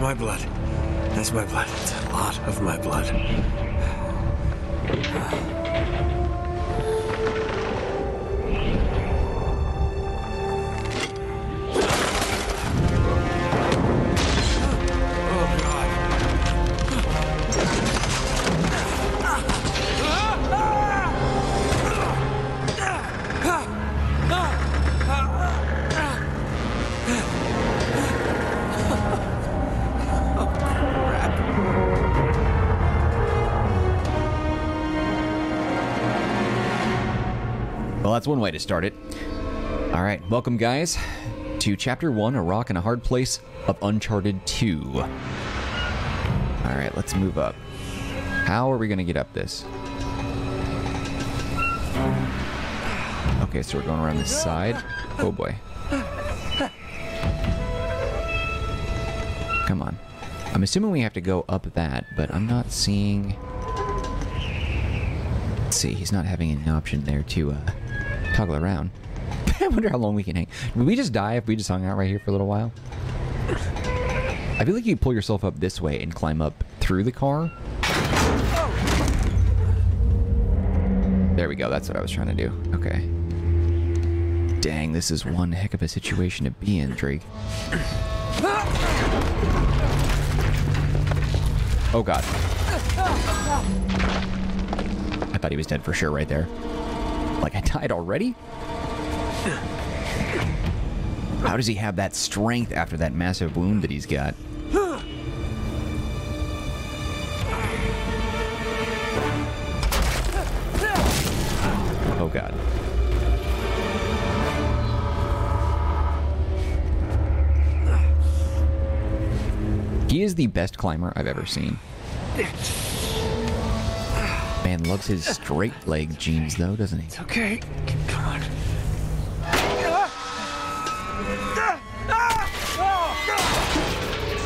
My blood. That's my blood. It's a lot of my blood. That's one way to start it. All right, welcome, guys, to Chapter 1 A Rock and a Hard Place of Uncharted 2. All right, let's move up. How are we going to get up this? Okay, so we're going around this side. Oh boy. Come on. I'm assuming we have to go up that, but I'm not seeing... Let's see, he's not having any option there to uh, toggle around. I wonder how long we can hang. Would we just die if we just hung out right here for a little while? I feel like you pull yourself up this way and climb up through the car. There we go. That's what I was trying to do. Okay. Dang, this is one heck of a situation to be in, Drake. Oh god. I thought he was dead for sure right there. Like I died already? How does he have that strength after that massive wound that he's got? Oh god. He is the best climber I've ever seen. Man loves his straight leg jeans though, doesn't he? It's okay. Come on.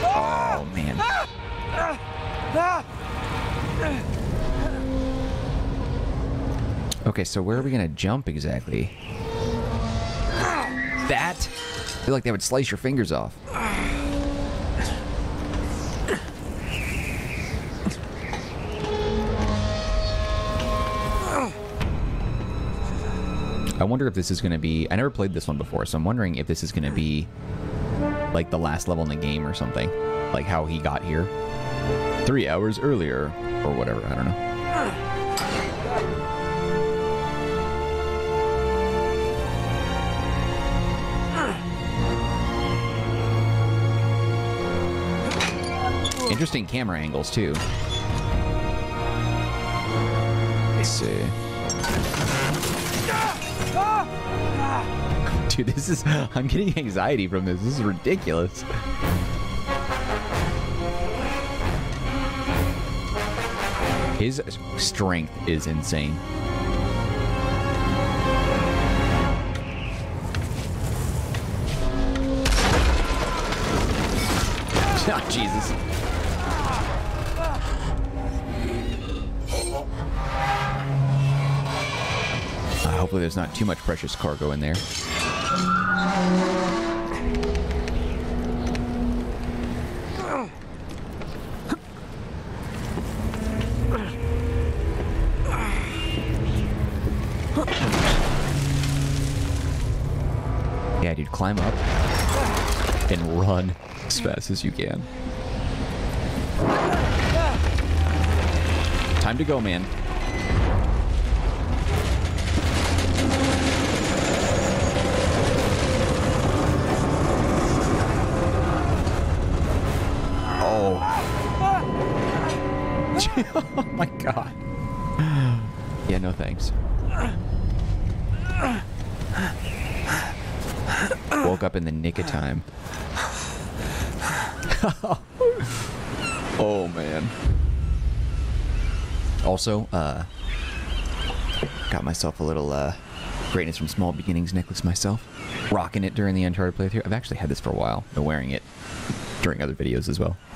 Oh man. Okay, so where are we gonna jump exactly? That? I feel like they would slice your fingers off. I wonder if this is gonna be. I never played this one before, so I'm wondering if this is gonna be like the last level in the game or something. Like how he got here. Three hours earlier, or whatever, I don't know. Interesting camera angles, too. Let's see. Dude, this is. I'm getting anxiety from this. This is ridiculous. His strength is insane. Oh, Jesus. Uh, hopefully there's not too much precious cargo in there. Yeah, dude, climb up and run as fast as you can. Time to go, man. Oh. oh my god. Yeah, no thanks. Woke up in the nick of time. oh man. Also, uh got myself a little uh greatness from small beginnings necklace myself. Rocking it during the Uncharted playthrough. I've actually had this for a while. Been wearing it during other videos as well.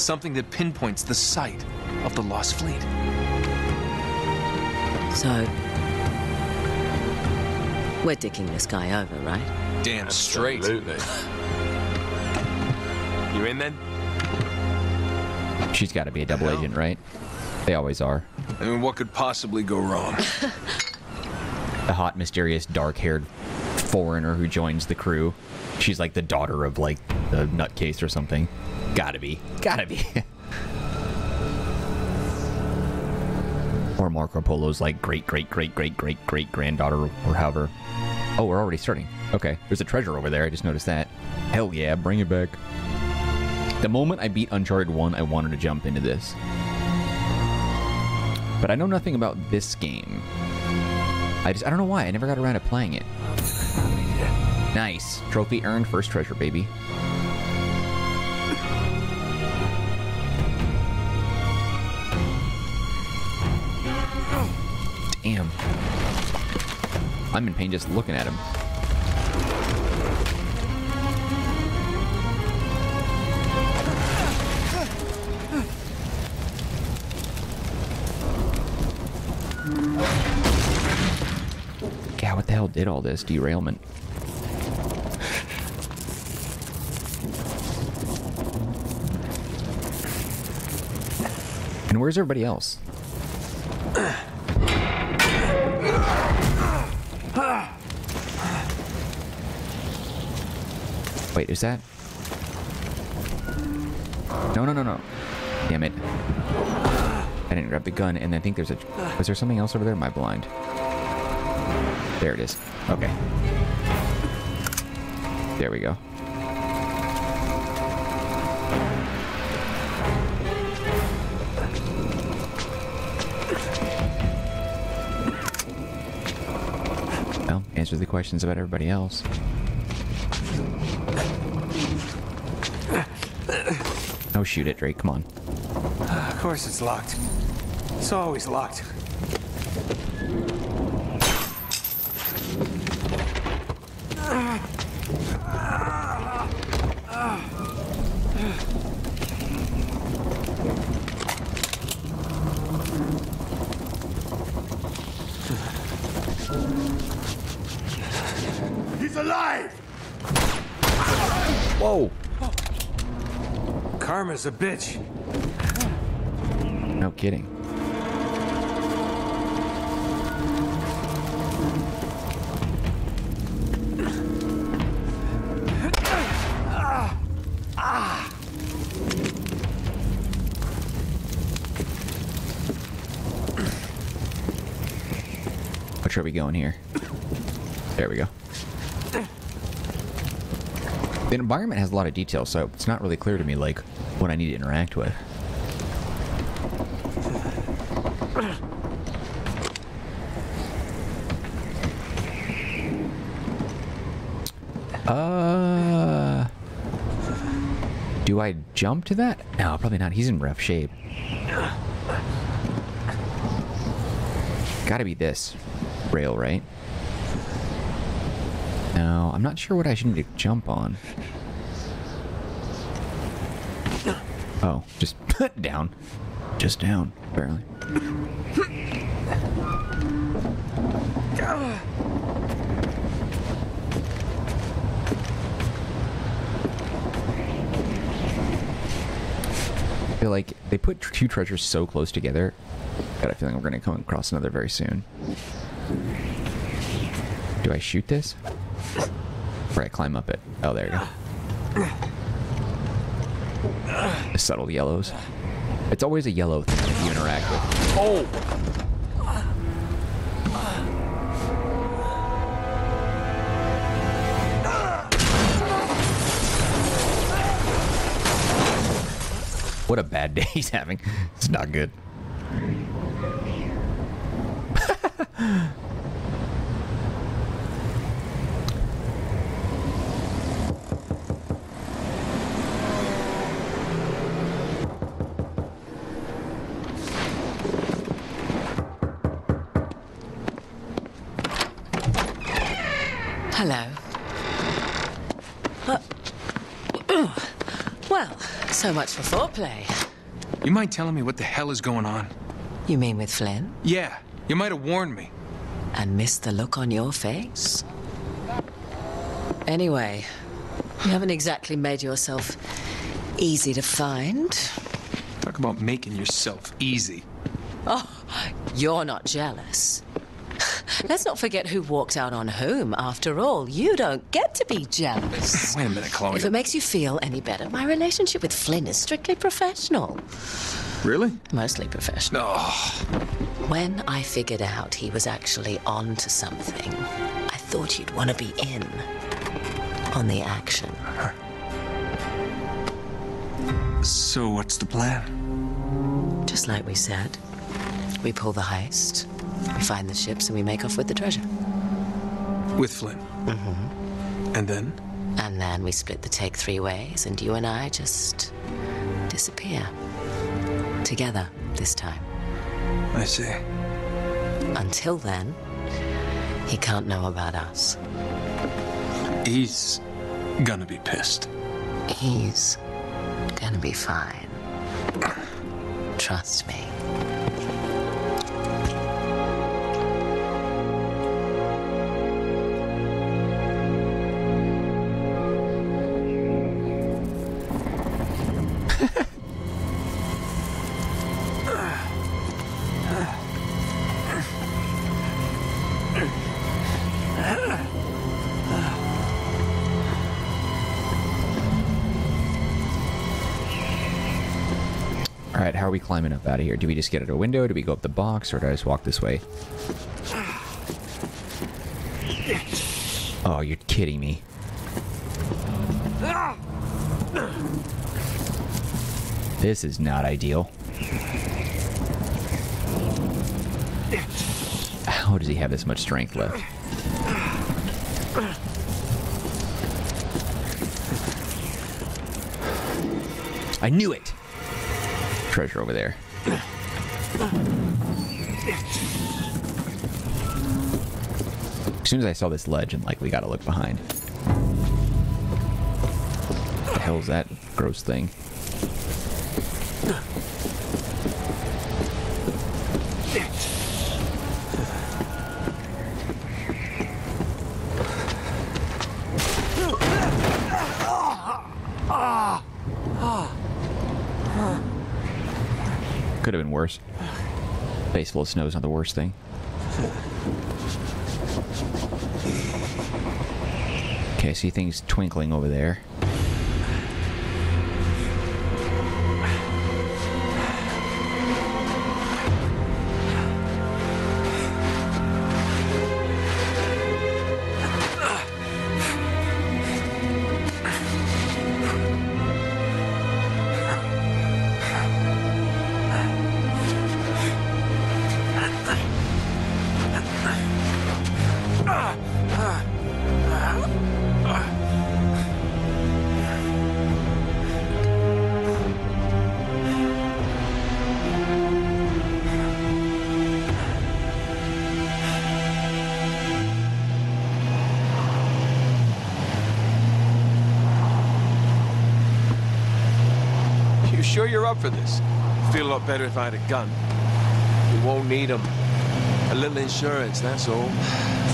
Something that pinpoints the site of the lost fleet. So, we're dicking this guy over, right? Damn straight. Absolutely. you in then? She's got to be a double agent, right? They always are. I mean, what could possibly go wrong? The hot, mysterious, dark-haired foreigner who joins the crew. She's like the daughter of like the nutcase or something. Gotta be. Gotta be. or Marco Polo's like great, great, great, great, great, great granddaughter or however. Oh, we're already starting. Okay, there's a treasure over there. I just noticed that. Hell yeah, bring it back. The moment I beat Uncharted 1, I wanted to jump into this. But I know nothing about this game. I just I don't know why. I never got around to playing it. Nice. Trophy earned, first treasure, baby. I'm in pain just looking at him. God, what the hell did all this derailment? And where's everybody else? Wait, is that? No, no, no, no. Damn it. I didn't grab the gun, and I think there's a... Was there something else over there? Am I blind? There it is. Okay. There we go. Well, answer the questions about everybody else. Oh, shoot it, Drake. Come on. Of course it's locked. It's always locked. Karma's a bitch. No kidding. Which are we going here? There we go. The environment has a lot of detail, so it's not really clear to me, like, what I need to interact with. Uh, do I jump to that? No, probably not. He's in rough shape. Gotta be this rail, right? No, I'm not sure what I should need to jump on. Oh, just put down. Just down, apparently. I feel like they put two treasures so close together. Got a feeling we're gonna come across another very soon. Do I shoot this? Or I climb up it? Oh, there you go. The subtle yellows. It's always a yellow thing that you interact with. Oh! What a bad day he's having. It's not good. Hello. Uh, well, so much for foreplay. You mind telling me what the hell is going on? You mean with Flynn? Yeah, you might have warned me. And missed the look on your face? Anyway, you haven't exactly made yourself easy to find. Talk about making yourself easy. Oh, you're not jealous. Let's not forget who walked out on whom. After all, you don't get to be jealous. Wait a minute, Chloe. If it makes you feel any better, my relationship with Flynn is strictly professional. Really? Mostly professional. When I figured out he was actually on to something, I thought you'd want to be in on the action. So what's the plan? Just like we said. We pull the heist, we find the ships, and we make off with the treasure. With Flynn. Mm-hmm. And then? And then we split the take three ways, and you and I just disappear. Together, this time. I see. Until then, he can't know about us. He's gonna be pissed. He's gonna be fine. Trust me. Are we climbing up out of here? Do we just get out a window? Do we go up the box, or do I just walk this way? Oh, you're kidding me. This is not ideal. How does he have this much strength left? I knew it! Treasure over there. As soon as I saw this ledge, I'm like, we gotta look behind. What the hell is that gross thing? Worse. Face full of snow is not the worst thing. Okay, I see things twinkling over there. Sure you're up for this? Feel a lot better if I had a gun. We won't need them. A little insurance, that's all.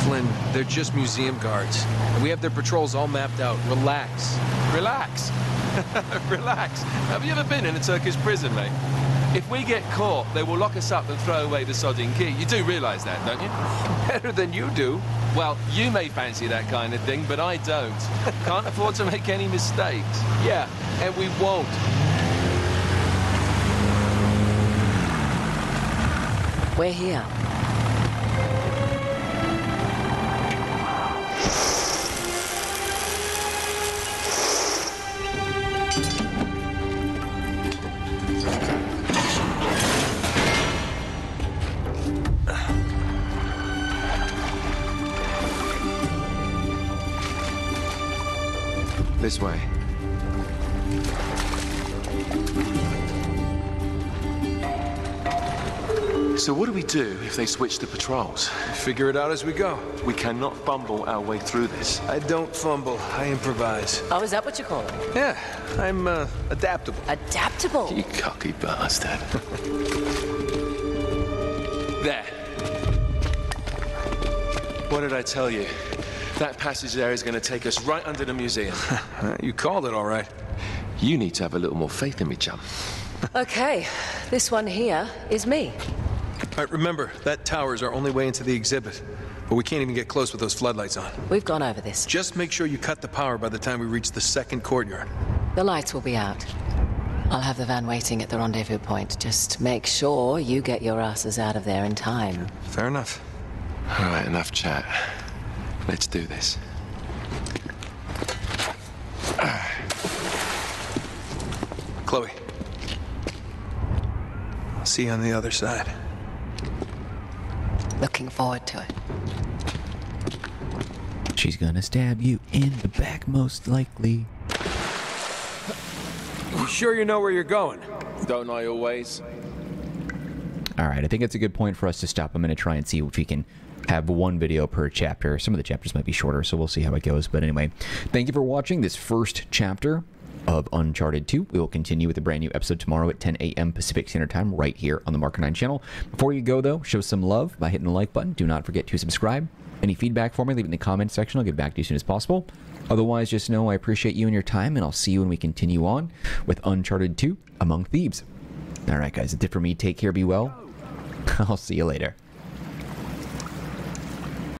Flynn, they're just museum guards. And we have their patrols all mapped out. Relax. Relax. Relax. Have you ever been in a Turkish prison, mate? If we get caught, they will lock us up and throw away the sodding key. You do realise that, don't you? Better than you do. Well, you may fancy that kind of thing, but I don't. Can't afford to make any mistakes. Yeah, and we won't. We're here. So what do we do if they switch the patrols? Figure it out as we go. We cannot fumble our way through this. I don't fumble. I improvise. Oh, is that what you call it? Yeah, I'm uh, adaptable. Adaptable. You cocky bastard. there. What did I tell you? That passage there is going to take us right under the museum. You called it all right. you need to have a little more faith in me, chum. Okay, this one here is me. All right, remember, that tower is our only way into the exhibit. But we can't even get close with those floodlights on. We've gone over this. Just make sure you cut the power by the time we reach the second courtyard. The lights will be out. I'll have the van waiting at the rendezvous point. Just make sure you get your asses out of there in time. Fair enough. All right, enough chat. Let's do this. Chloe. I'll see you on the other side. Looking forward to it. She's gonna stab you in the back, most likely. You sure you know where you're going? Don't I always? All right, I think it's a good point for us to stop. I'm going to try and see if we can have one video per chapter. Some of the chapters might be shorter, so we'll see how it goes. But anyway, thank you for watching this first chapter of Uncharted 2. We will continue with a brand new episode tomorrow at 10 a.m. Pacific Standard Time right here on the Marcanine channel. Before you go, though, show some love by hitting the like button. Do not forget to subscribe. Any feedback for me, leave it in the comments section. I'll get back to you as soon as possible. Otherwise, just know I appreciate you and your time, and I'll see you when we continue on with Uncharted 2 Among Thieves. All right, guys, that's it for me. Take care, be well. I'll see you later.